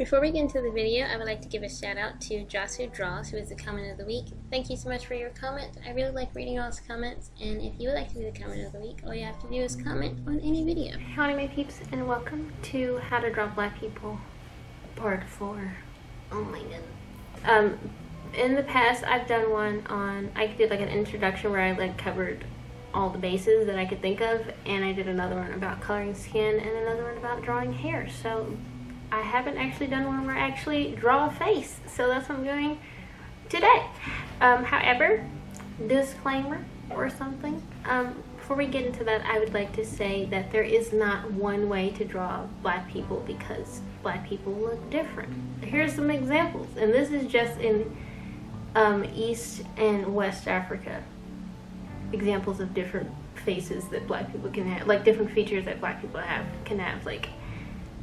Before we get into the video, I would like to give a shout out to Jasu Draws, who is the comment of the week. Thank you so much for your comment. I really like reading all his comments, and if you would like to be the comment of the week, all you have to do is comment on any video. Howdy my peeps, and welcome to How to Draw Black People, part 4. Oh my god. Um, in the past, I've done one on, I did like an introduction where I like covered all the bases that I could think of, and I did another one about coloring skin and another one about drawing hair. So I haven't actually done one where I actually draw a face, so that's what I'm doing today. Um, however, disclaimer or something, um, before we get into that, I would like to say that there is not one way to draw black people because black people look different. Here's some examples, and this is just in um, East and West Africa. Examples of different faces that black people can have, like different features that black people have can have, like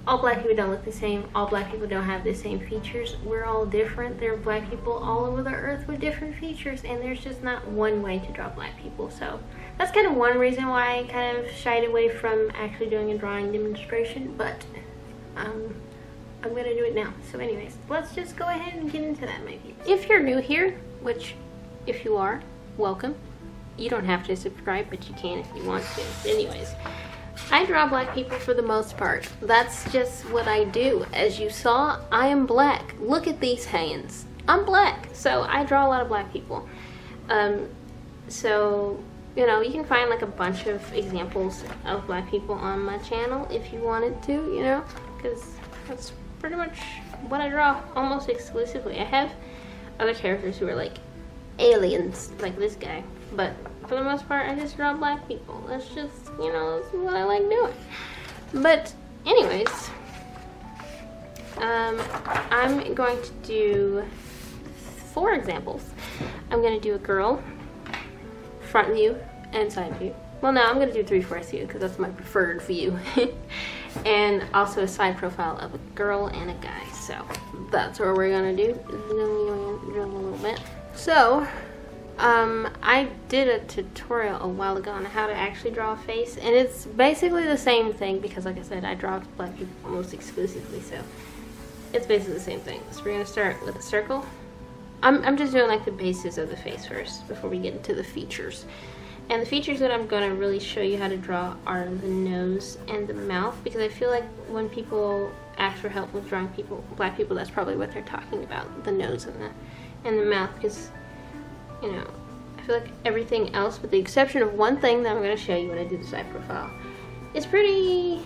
all black people don't look the same. All black people don't have the same features. We're all different. There are black people all over the earth with different features and there's just not one way to draw black people. So that's kind of one reason why I kind of shied away from actually doing a drawing demonstration, but um, I'm gonna do it now. So anyways, let's just go ahead and get into that maybe. If you're new here, which if you are, welcome. You don't have to subscribe, but you can if you want to. Anyways, I draw black people for the most part. That's just what I do. As you saw, I am black. Look at these hands. I'm black, so I draw a lot of black people. Um, so, you know, you can find like a bunch of examples of black people on my channel if you wanted to, you know, because that's pretty much what I draw almost exclusively. I have other characters who are like aliens, like this guy, but for the most part, I just draw black people. That's just, you know, that's what I like doing. But, anyways, um, I'm going to do four examples. I'm going to do a girl, front view, and side view. Well, no, I'm going to do three fourths view because that's my preferred view. and also a side profile of a girl and a guy. So that's what we're going to do. Zoom you a little bit. So um, I did a tutorial a while ago on how to actually draw a face, and it's basically the same thing because, like I said, I draw black people almost exclusively, so it's basically the same thing. So we're gonna start with a circle. I'm, I'm just doing like the bases of the face first before we get into the features. And the features that I'm gonna really show you how to draw are the nose and the mouth because I feel like when people ask for help with drawing people, black people, that's probably what they're talking about, the nose and the and the mouth because you know, I feel like everything else, with the exception of one thing that I'm going to show you when I do the side profile, is pretty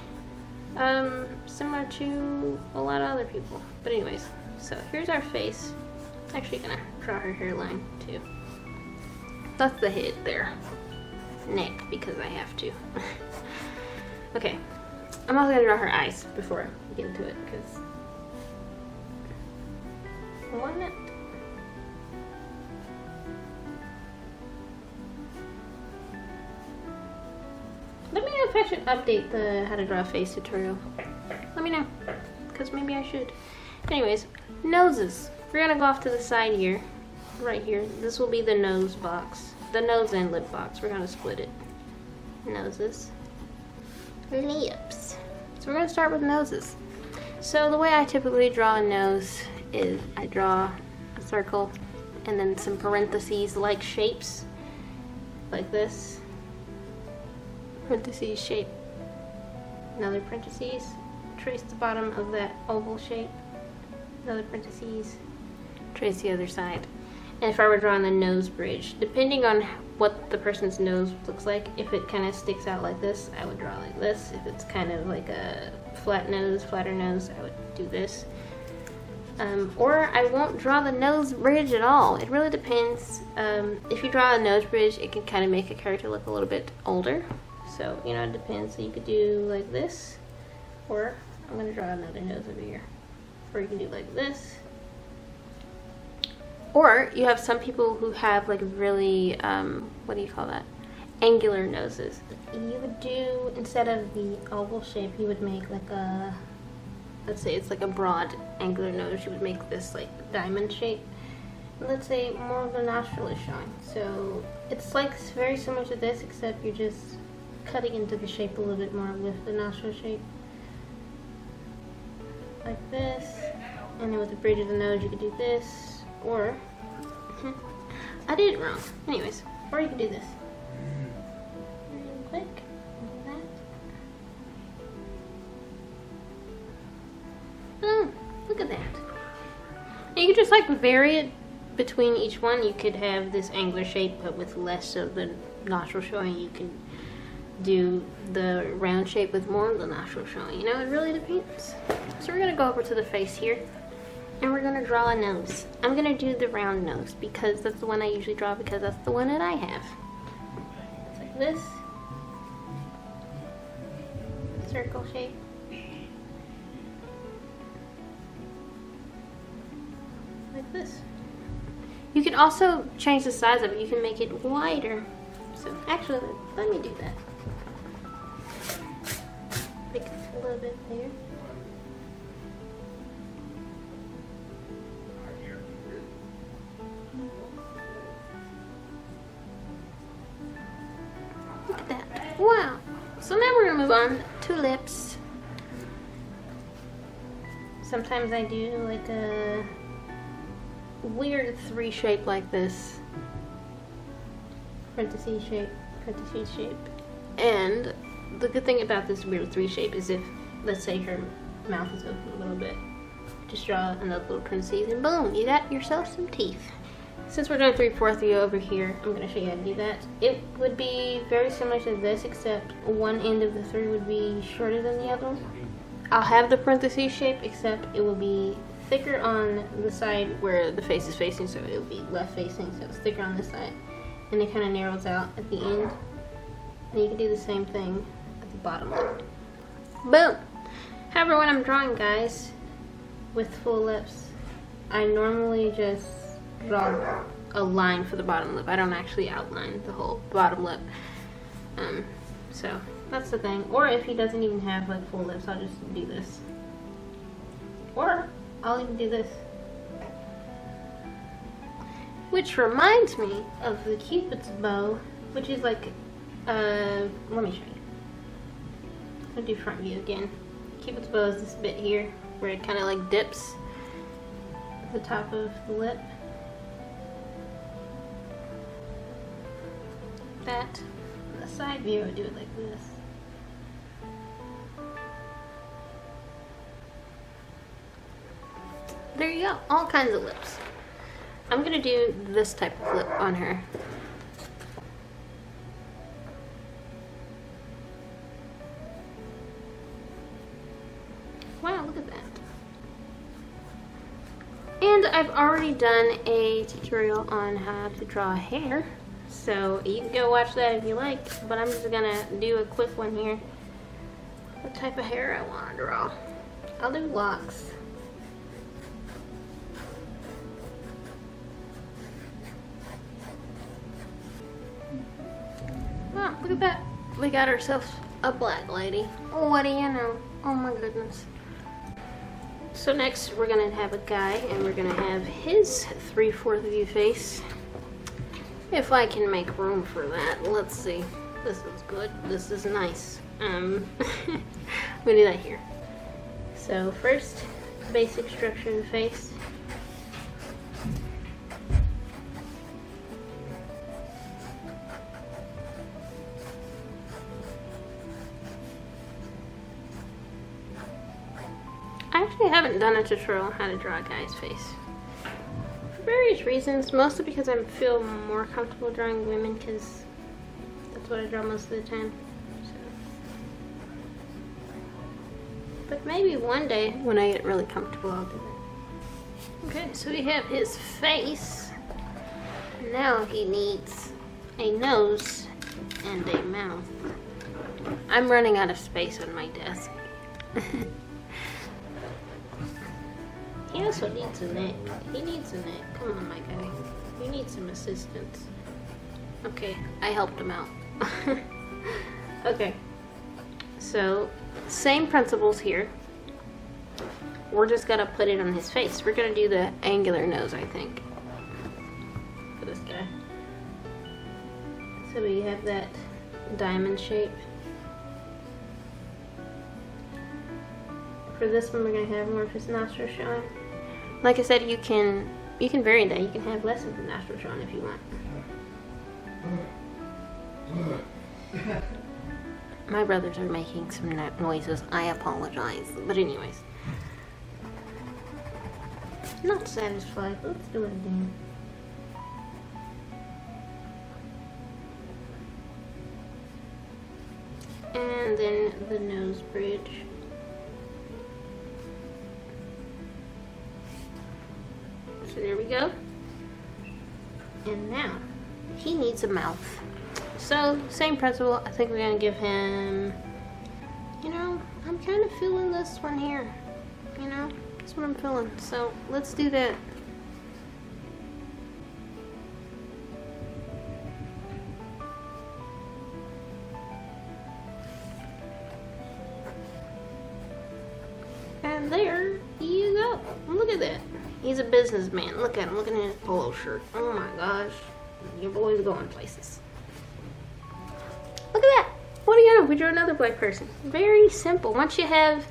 um, similar to a lot of other people. But anyways, so here's our face. I'm actually going to draw her hairline too. That's the head there. Neck, because I have to. okay, I'm also going to draw her eyes before I get into it, because one should update the how to draw a face tutorial. Let me know, because maybe I should. Anyways, noses. We're gonna go off to the side here, right here. This will be the nose box. The nose and lip box. We're gonna split it. Noses. Lips. So we're gonna start with noses. So the way I typically draw a nose is I draw a circle and then some parentheses like shapes like this parentheses shape. Another parentheses. Trace the bottom of that oval shape. Another parentheses. Trace the other side. And if I were drawing the nose bridge, depending on what the person's nose looks like, if it kind of sticks out like this, I would draw like this. If it's kind of like a flat nose, flatter nose, I would do this. Um, or I won't draw the nose bridge at all. It really depends. Um, if you draw a nose bridge, it can kind of make a character look a little bit older. So, you know, it depends. So you could do like this, or I'm going to draw another nose over here. Or you can do like this. Or you have some people who have like really, um, what do you call that? Angular noses. You would do, instead of the oval shape, you would make like a, let's say it's like a broad angular nose. You would make this like diamond shape. Let's say more of the nostril is showing. So it's like very similar to this, except you're just cutting into the shape a little bit more with the nostril shape. Like this. And then with the bridge of the nose, you could do this, or I did it wrong. Anyways, or you could do this. Boom! Hmm, look at that. And you could just like vary it between each one. You could have this angular shape, but with less of the nostril showing. You can do the round shape with more of the nostril showing. You know, it really depends. So we're gonna go over to the face here and we're gonna draw a nose. I'm gonna do the round nose because that's the one I usually draw because that's the one that I have. It's like this. Circle shape. Like this. You can also change the size of it. You can make it wider. So actually, let me do that. Little bit there. Look at that. Wow. So now we're gonna move on to lips. Sometimes I do like a weird three shape like this. Parentheses shape, parentheses shape. And the good thing about this weird three shape is if, let's say her mouth is open a little bit, just draw another little parentheses and boom, you got yourself some teeth. Since we're doing 3 4 3 over here, I'm going to show you how to do that. It would be very similar to this, except one end of the 3 would be shorter than the other one. I'll have the parentheses shape, except it will be thicker on the side where the face is facing, so it will be left facing, so it's thicker on this side. And it kind of narrows out at the end. And you can do the same thing at the bottom. Boom! However, when I'm drawing guys with full lips, I normally just draw a line for the bottom lip. I don't actually outline the whole bottom lip. Um, so that's the thing. Or if he doesn't even have like full lips, I'll just do this. Or I'll even do this. Which reminds me of the Cupid's bow, which is like, uh, let me show you. I'll do front view again. Cupid's bow is this bit here, where it kind of like dips the top of the lip. That. The side view, do it like this. There you go, all kinds of lips. I'm gonna do this type of lip on her. Done a tutorial on how to draw hair. So you can go watch that if you like, but I'm just gonna do a quick one here. What type of hair I wanna draw. I'll do locks. Oh, look at that. We got ourselves a black lady. What do you know? Oh my goodness. So next we're gonna have a guy and we're gonna have his three-fourth view face. If I can make room for that. Let's see. This is good. This is nice. Um, I'm gonna do that here. So first, basic structure of the face. I actually haven't done a tutorial on how to draw a guy's face. For various reasons, mostly because I feel more comfortable drawing women because that's what I draw most of the time. So. But maybe one day when I get really comfortable I'll do. Okay, so we have his face. Now he needs a nose and a mouth. I'm running out of space on my desk. He also needs a neck. He needs a neck. Come on, my guy. You need some assistance. Okay, I helped him out. okay. So, same principles here. We're just gonna put it on his face. We're gonna do the angular nose, I think. For this guy. So we have that diamond shape. For this one, we're gonna have more of his nostril showing. Like I said, you can you can vary that. You can have less of the showing if you want. My brothers are making some no- noises. I apologize. But anyways. Not satisfied. Let's do it again. And then the nose bridge. So there we go. And now, he needs a mouth. So, same principle. I think we're gonna give him, you know, I'm kind of feeling this one here. You know, that's what I'm feeling. So, let's do that. Businessman. Look at him. Look at his polo shirt. Oh my gosh. Your boy's going places. Look at that. What do you know? We drew another black person. Very simple. Once you have,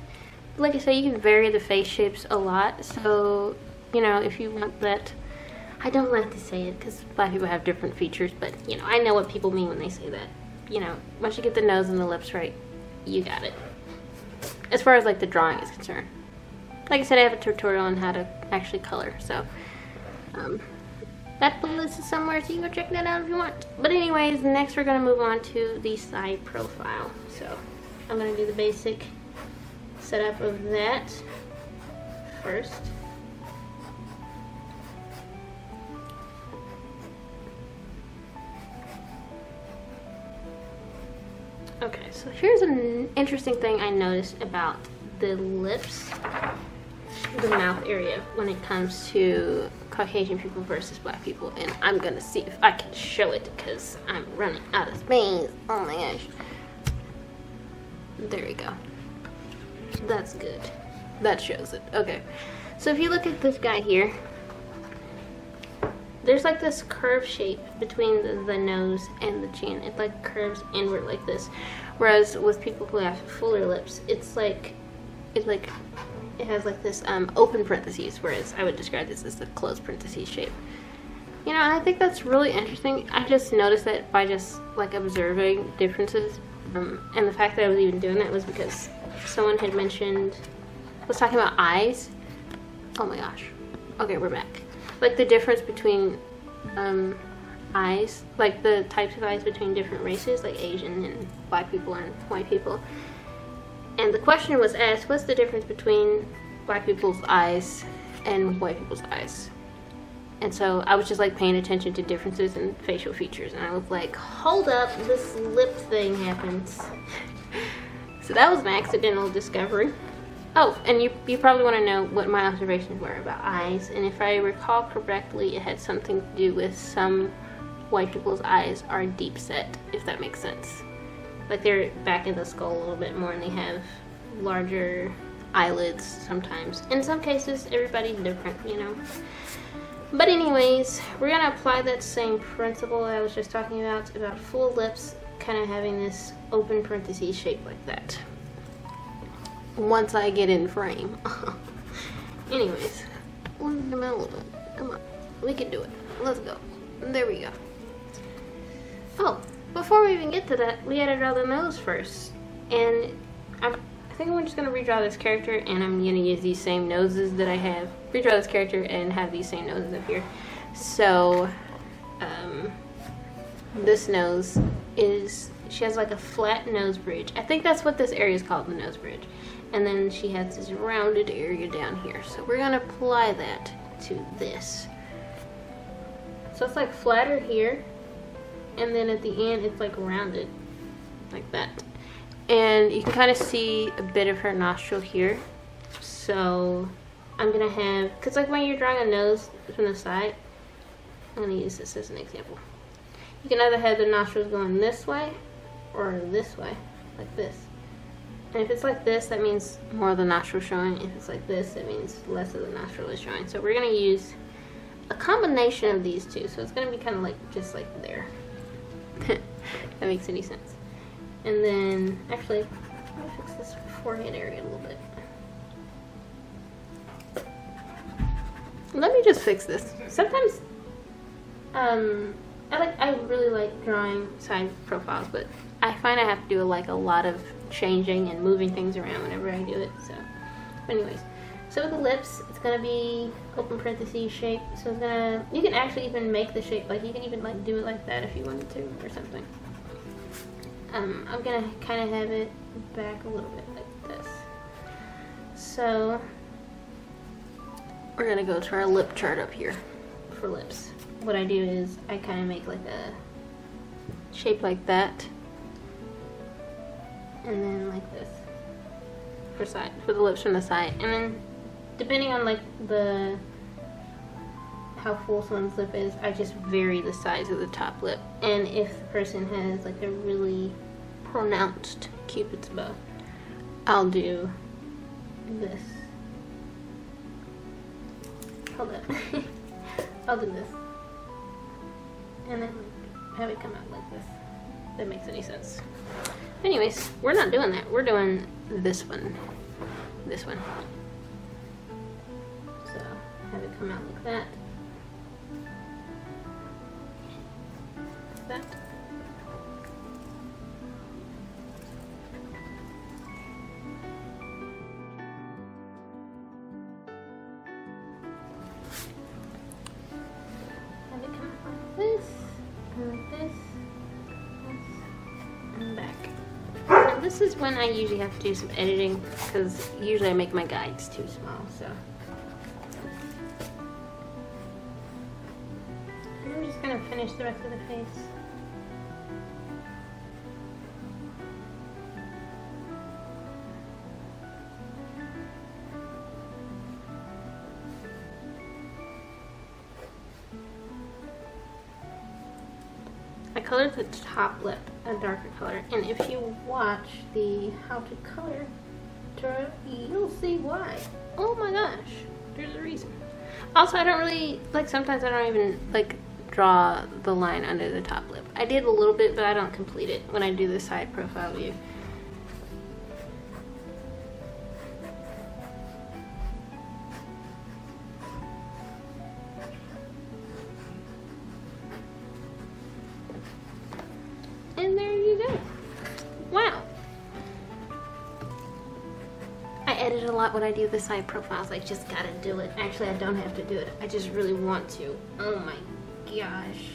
like I say, you can vary the face shapes a lot. So, you know, if you want that, I don't like to say it because black people have different features, but, you know, I know what people mean when they say that. You know, once you get the nose and the lips right, you got it. As far as like the drawing is concerned. Like I said, I have a tutorial on how to actually color, so um, that playlist is somewhere, so you can go check that out if you want. But anyways, next we're gonna move on to the side profile. So I'm gonna do the basic setup of that first. Okay, so here's an interesting thing I noticed about the lips, the mouth area when it comes to Caucasian people versus black people. And I'm gonna see if I can show it because I'm running out of space. Oh my gosh. There we go. That's good. That shows it. Okay. So if you look at this guy here, there's like this curve shape between the, the, nose and the chin. It like curves inward like this. Whereas with people who have fuller lips, it's like it like it has like this um, open parentheses, whereas I would describe this as a closed parentheses shape. You know, I think that's really interesting. I just noticed that by just like observing differences, um, and the fact that I was even doing that was because someone had mentioned was talking about eyes. Oh my gosh. Okay, we're back like the difference between um, eyes, like the types of eyes between different races, like Asian and black people and white people. And the question was asked, what's the difference between black people's eyes and white people's eyes? And so I was just like paying attention to differences in facial features, and I was like, hold up, this lip thing happens. so that was an accidental discovery. Oh, and you, you probably want to know what my observations were about eyes. And if I recall correctly, it had something to do with some white people's eyes are deep set, if that makes sense. Like they're back in the skull a little bit more and they have larger eyelids sometimes. In some cases, everybody's different, you know. But anyways, we're to apply that same principle I was just talking about, about full lips kind of having this open parenthesis shape like that once I get in frame. Anyways, come out a little bit. Come on, we can do it. Let's go. There we go. Oh, before we even get to that, we gotta draw the nose first. And I'm, I think I'm just gonna redraw this character and I'm gonna use these same noses that I have. Redraw this character and have these same noses up here. So, um, this nose is, she has like a flat nose bridge. I think that's what this area is called, the nose bridge and then she has this rounded area down here. So we're gonna apply that to this. So it's like flatter here, and then at the end it's like rounded, like that. And you can kind of see a bit of her nostril here. So I'm gonna have, cause like when you're drawing a nose from the side, I'm gonna use this as an example. You can either have the nostrils going this way or this way, like this. And if it's like this, that means more of the nostril showing. If it's like this, it means less of the nostril is showing. So we're to use a combination of these two. So it's to be kind of like, just like there. that makes any sense. And then, actually, me fix this forehead area a little bit. let me just fix this. Sometimes, um, I like I really like drawing side profiles, but I find I have to do like a lot of changing and moving things around whenever I do it. So, anyways, so with the lips, it's gonna be open parentheses shape. So it's gonna you can actually even make the shape like you can even like do it like that if you wanted to or something. Um, I'm gonna kind of have it back a little bit like this. So we're gonna go to our lip chart up here for lips. What I do is I kind of make like a shape like that and then like this for side for the lips from the side and then depending on like the how full someone's lip is I just vary the size of the top lip and if the person has like a really pronounced cupid's bow I'll do this hold up I'll do this and then have it come out like this if that makes any sense Anyways, we're not doing that. We're doing this one. This one. Come out like that. Like that. This, and back. This is when I usually have to do some editing because usually I make my guides too small. So and finish the rest of the face. I colored the top lip a darker color, and if you watch the how to color tutorial, you'll see why. Oh my gosh, there's a reason. Also, I don't really, like sometimes I don't even like draw the line under the top lip. I did a little bit, but I don't complete it when I do the side profile view. And there you go. Wow. I edit a lot when I do the side profiles. I just gotta do it. Actually, I don't have to do it. I just really want to. Oh my gosh.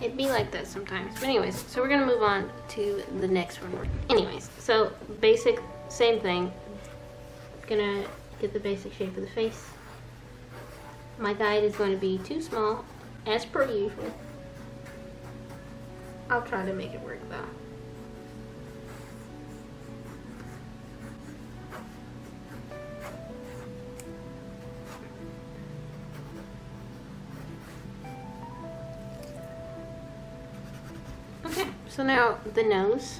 It'd be like that sometimes. But anyways, so we're gonna move on to the next one. Anyways, so basic, same thing. Gonna get the basic shape of the face. My guide is going to be too small, as per usual. I'll try to make it work though. So now the nose.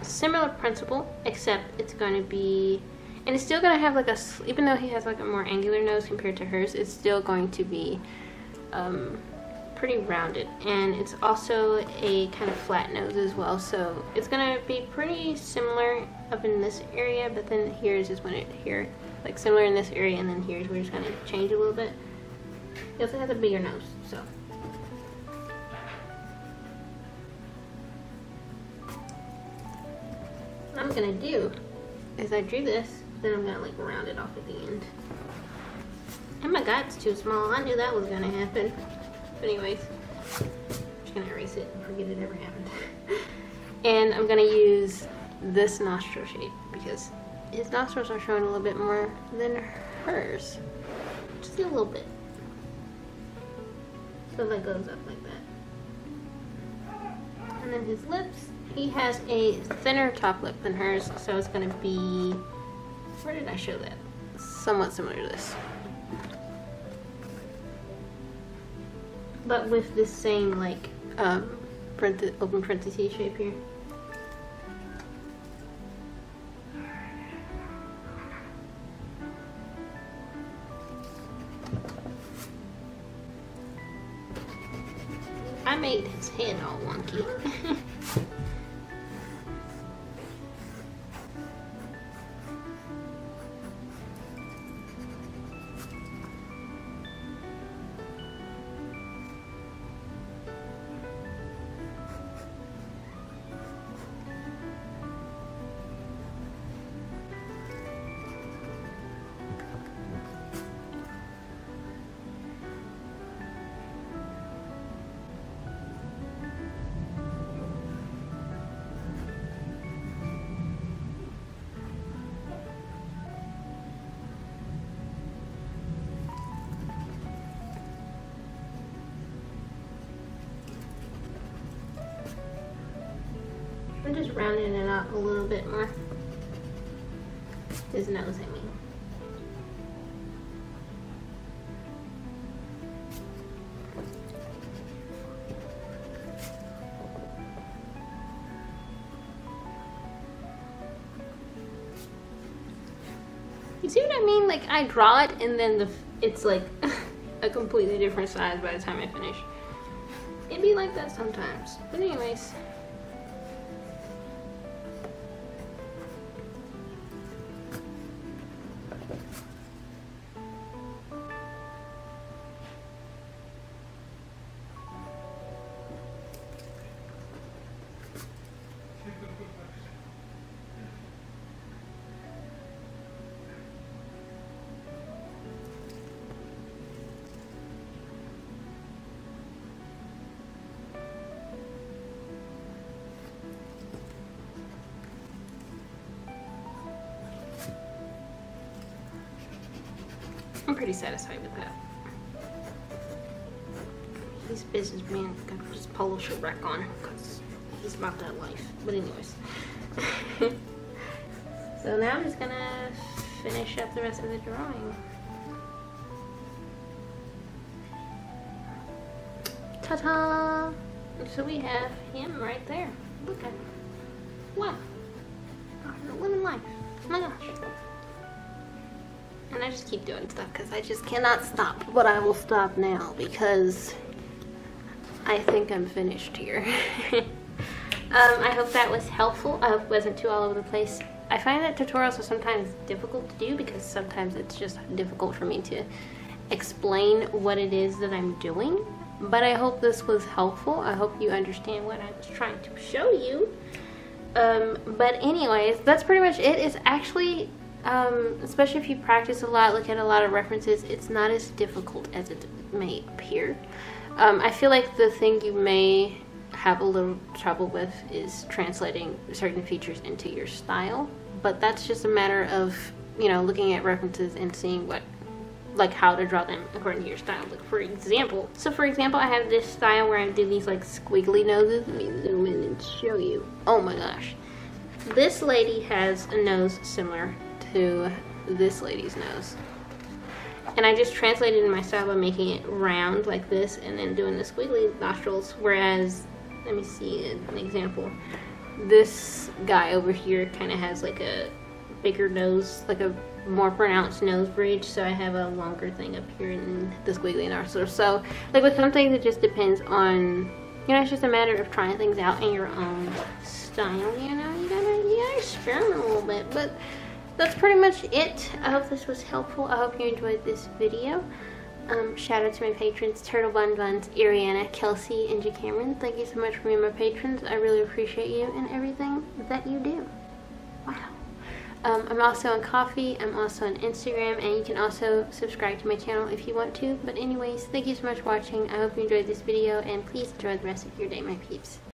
Similar principle, except it's going to be, and it's still going to have like a, even though he has like a more angular nose compared to hers, it's still going to be um, pretty rounded. And it's also a kind of flat nose as well, so it's going to be pretty similar up in this area, but then here's is when it, here, like similar in this area, and then here's where it's going to change a little bit. He also has a bigger nose, so. I'm gonna do is I drew this, then I'm gonna like round it off at the end. And my guide's too small. I knew that was gonna happen. But anyways, I'm just gonna erase it and forget it ever happened. and I'm gonna use this nostril shape because his nostrils are showing a little bit more than hers. Just a little bit. So that goes up like that. And then his lips, he has a thinner top lip than hers, so it's gonna be, where did I show that? Somewhat similar to this. But with this same like, um, parent- open parenthesis shape here. I made his head all wonky. rounding it out a little bit more. His nose, I mean. You see what I mean? Like I draw it and then the it's like a completely different size by the time I finish. It'd be like that sometimes. But anyways. Polo shirt back on because he's about that life. But anyways. so now I'm just gonna finish up the rest of the drawing. Ta-ta! So we have him right there. Look at him. Wow. Living life. Oh my gosh. And I just keep doing stuff because I just cannot stop. But I will stop now because I think I'm finished here. um, I hope that was helpful. I hope it wasn't too all over the place. I find that tutorials are sometimes difficult to do because sometimes it's just difficult for me to explain what it is that I'm doing. But I hope this was helpful. I hope you understand what I was trying to show you. Um, but anyways, that's pretty much it. It's actually um, especially if you practice a lot, look at a lot of references, it's not as difficult as it may appear. Um, I feel like the thing you may have a little trouble with is translating certain features into your style, but that's just a matter of, you know, looking at references and seeing what, like how to draw them according to your style. Like for example, so for example, I have this style where I do these like squiggly noses. Let me zoom in and show you. Oh my gosh. This lady has a nose similar to this lady's nose. And I just translated in my style by making it round like this and then doing the squiggly nostrils. Whereas, let me see an example. This guy over here kind of has like a bigger nose, like a more pronounced nose bridge. So I have a longer thing up here in the squiggly nostrils. So like with some things it just depends on, you know, it's just a matter of trying things out in your own style, you know. You gotta, you gotta experiment a little bit. But that's pretty much it. I hope this was helpful. I hope you enjoyed this video. Um, shout out to my patrons, Turtle Bun Buns, Ariana, Kelsey, and. Cameron. Thank you so much for being my patrons. I really appreciate you and everything that you do. Wow. Um, I'm also on Ko-fi. I'm also on Instagram, and you can also subscribe to my channel if you want to. But anyways, thank you so much for watching. I hope you enjoyed this video, and please enjoy the rest of your day, my peeps.